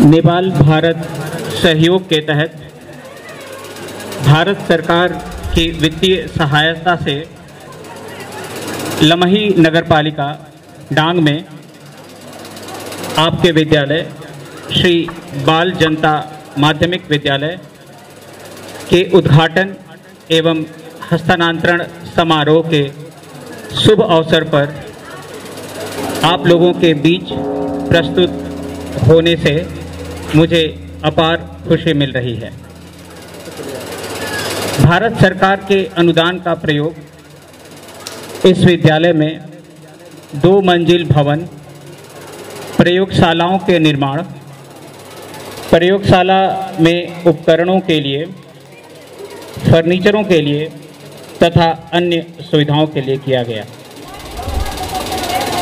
नेपाल भारत सहयोग के तहत भारत सरकार की वित्तीय सहायता से लमही नगरपालिका डांग में आपके विद्यालय, श्री बाल जनता माध्यमिक विद्यालय के उद्घाटन एवं हस्तांतरण समारोह के शुभ अवसर पर आप लोगों के बीच प्रस्तुत होने से मुझे अपार खुशी मिल रही है। भारत सरकार के अनुदान का प्रयोग इस विद्यालय में दो मंजिल भवन, प्रयोगशालाओं के निर्माण, प्रयोगशाला में उपकरणों के लिए, फर्नीचरों के लिए तथा अन्य सुविधाओं के लिए किया गया।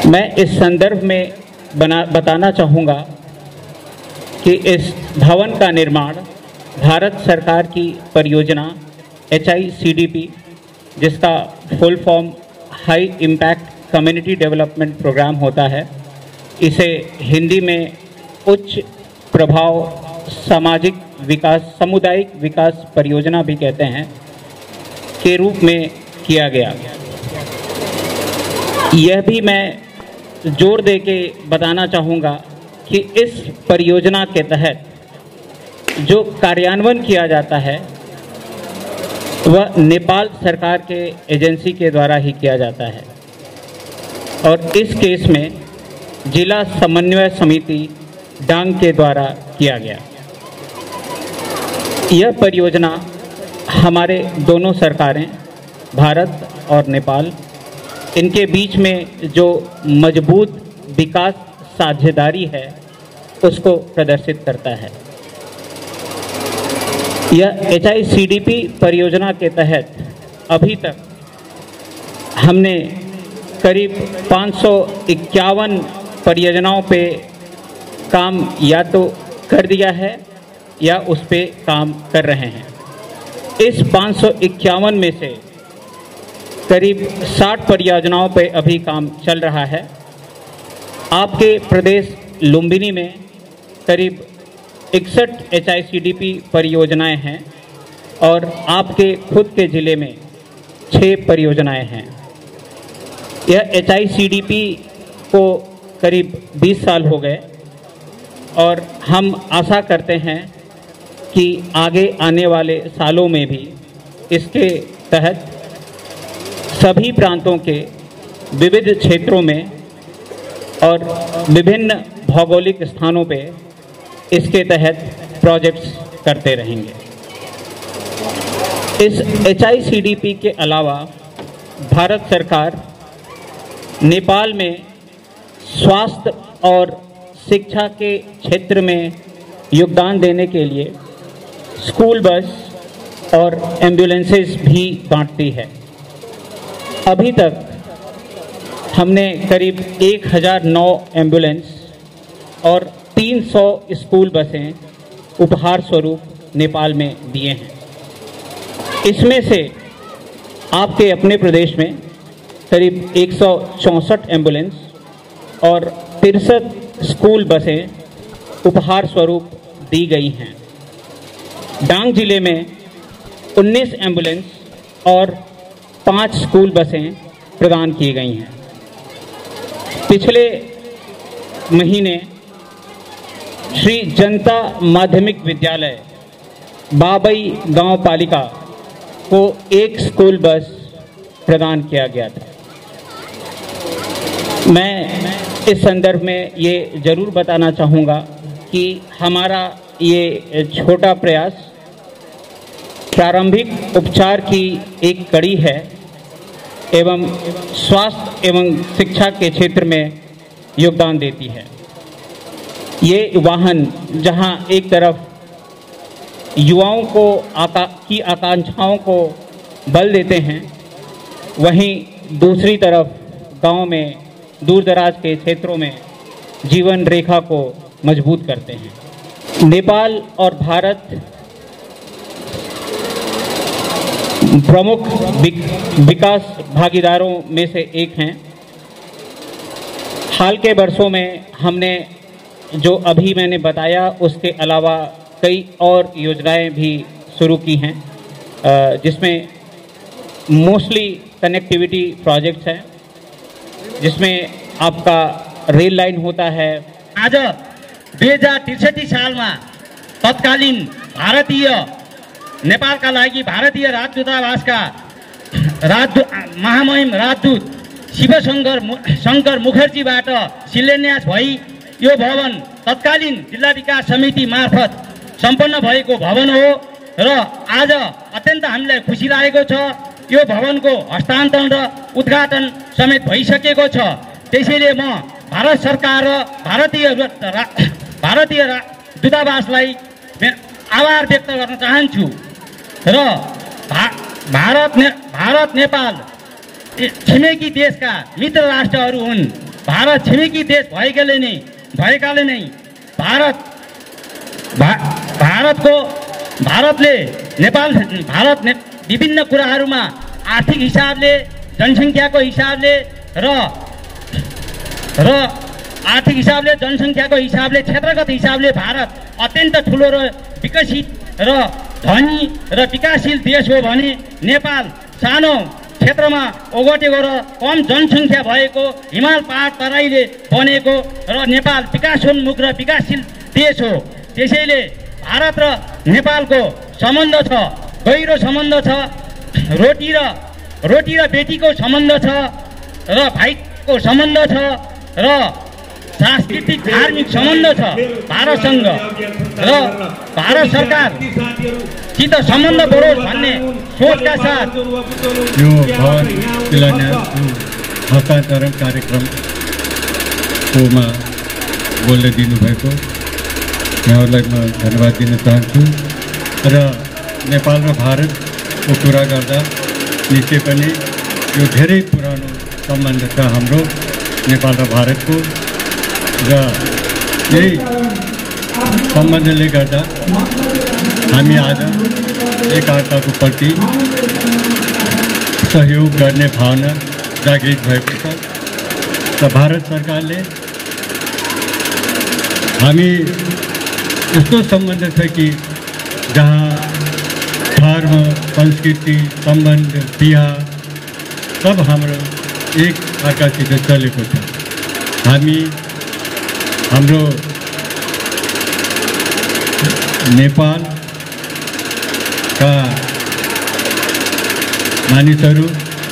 मैं इस संदर्भ में बना, बताना चाहूँगा कि इस भवन का निर्माण भारत सरकार की परियोजना एचआईसीडीपी जिसका full form high impact community development programme होता है, इसे हिंदी में उच्च प्रभाव सामाजिक विकास, सामुदायिक विकास परियोजना भी कहते हैं, के रूप में किया गया। यह भी मैं ज़ोर दे के बताना चाहूँगा कि इस परियोजना के तहत जो कार्यान्वयन किया जाता है, वह नेपाल सरकार के एजेंसी के द्वारा ही किया जाता है। और इस केस में जिला समन्वय समिति डांग के द्वारा किया गया। यह परियोजना हमारे दोनों सरकारें, भारत और नेपाल, इनके बीच में जो मज़बूत विकास साझेदारी है, उसको प्रदर्शित करता है। यह एच आई परियोजना के तहत अभी तक हमने करीब पाँच सौ इक्यावन परियोजनाओं पे काम या तो कर दिया है या उस पे काम कर रहे हैं। इस पाँच सौ इक्यावन में से करीब 60 परियोजनाओं पे अभी काम चल रहा है। आपके प्रदेश लुम्बिनी में करीब इकसठ एच परियोजनाएँ हैं और आपके खुद के ज़िले में छः परियोजनाएँ हैं। यह एचआईसीडीपी को करीब 20 साल हो गए और हम आशा करते हैं कि आगे आने वाले सालों में भी इसके तहत सभी प्रांतों के विविध क्षेत्रों में और विभिन्न भौगोलिक स्थानों पे इसके तहत प्रोजेक्ट्स करते रहेंगे। इस एच के अलावा भारत सरकार नेपाल में स्वास्थ्य और शिक्षा के क्षेत्र में योगदान देने के लिए स्कूल बस और एम्बुलेंसेस भी बांटती है। अभी तक हमने करीब 1009 एंबुलेंस और 300 स्कूल बसें उपहार स्वरूप नेपाल में दिए हैं। इसमें से आपके अपने प्रदेश में करीब एक एंबुलेंस और तिरसठ स्कूल बसें उपहार स्वरूप दी गई हैं। डांग ज़िले में 19 एंबुलेंस और पाँच स्कूल बसें प्रदान की गई हैं। पिछले महीने श्री जनता माध्यमिक विद्यालय बाबई गाँव पालिका को एक स्कूल बस प्रदान किया गया था। मैं इस संदर्भ में ये ज़रूर बताना चाहूँगा कि हमारा ये छोटा प्रयास प्रारंभिक उपचार की एक कड़ी है। एवं स्वास्थ्य एवं शिक्षा के क्षेत्र में योगदान देती है। ये वाहन जहाँ एक तरफ़ युवाओं को आका की आकांक्षाओं को बल देते हैं, वहीं दूसरी तरफ़ गाँव में दूर दराज के क्षेत्रों में जीवन रेखा को मज़बूत करते हैं। नेपाल और भारत प्रमुख विकास भागीदारों में से एक हैं। हाल के वर्षों में हमने जो अभी मैंने बताया, उसके अलावा कई और योजनाएँ भी शुरू की हैं जिसमें मोस्टली कनेक्टिविटी प्रोजेक्ट्स हैं, जिसमें आपका रेल लाइन होता है। आज दुई हज़ार त्रिसठी सालमा तत्कालीन भारतीय नेपालका लागि भारतीय राजदूतावासका राजदूत महामहिम राजदूत शिवशङ्कर शङ्कर मुखर्जीबाट शिलान्यास भई यो भवन तत्कालीन जिल्ला विकास समिति मार्फत सम्पन्न भएको भवन हो र आज अत्यन्त हामीलाई खुसी लागेको छ। यो भवनको हस्तान्तरण र उद्घाटन समेत भइसकेको छ। त्यसैले म भारत सरकार र भारतीय भारतीय दूतावासलाई आभार व्यक्त गर्न चाहन्छु। र भारत ने भारत नेपाल छिमेकी देशका मित्र राष्ट्रहरू हुन्। भारत छिमेकी देश भएकाले नै भएकाले नै भारत भा भारतको भारतले नेपाल भारत ने विभिन्न कुराहरूमा आर्थिक हिसाबले जनसङ्ख्याको हिसाबले र र आर्थिक हिसाबले जनसङ्ख्याको हिसाबले क्षेत्रगत हिसाबले भारत अत्यन्त ठुलो र विकसित र धनी र विकासशील देश हो भने नेपाल सानो क्षेत्रमा ओगटेको र कम जनसङ्ख्या भएको हिमाल पहाड तराईले बनेको र नेपाल विकासोन्मुख र विकासशील देश हो। त्यसैले भारत र नेपालको सम्बन्ध छ गहिरो सम्बन्ध छ रोटी र रोटी र बेटीको सम्बन्ध छ र भाइको सम्बन्ध छ र सांस्कृतिक धार्मिक सम्बन्ध छ भारतसँग र भारत सरकारसित सम्बन्ध बढोस् भन्ने सोचका साथ। यो शिलान्यासको हस्तान्तरण कार्यक्रमकोमा बोल्न दिनुभएको। यहाँहरूलाई म धन्यवाद दिन चाहन्छु। र नेपाल र भारतको कुरा गर्दा निश्चय पनि यो धेरै पुरानो सम्बन्ध छ हाम्रो नेपाल र भारतको। र यही सम्बन्धले गर्दा हामी आज एकअर्काको प्रति सहयोग गर्ने भावना जागृत भएको छ र भारत सरकारले हामी यस्तो सम्बन्ध छ कि जहाँ धर्म संस्कृति सम्बन्ध बिहा सब हाम्रो एक अर्कासित चलेको छ। हामी हाम्रो नेपालका मानिसहरू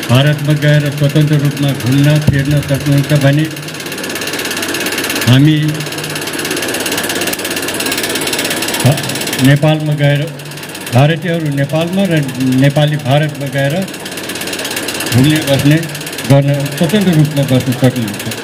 भारतमा गएर स्वतन्त्र रूपमा घुम्न फिर्न सक्नुहुन्छ भने हामी नेपालमा गएर भारतीयहरू नेपालमा र नेपाली भारतमा गएर घुम्ने बस्ने गर्न स्वतन्त्र रूपमा बस्न सक्नुहुन्छ।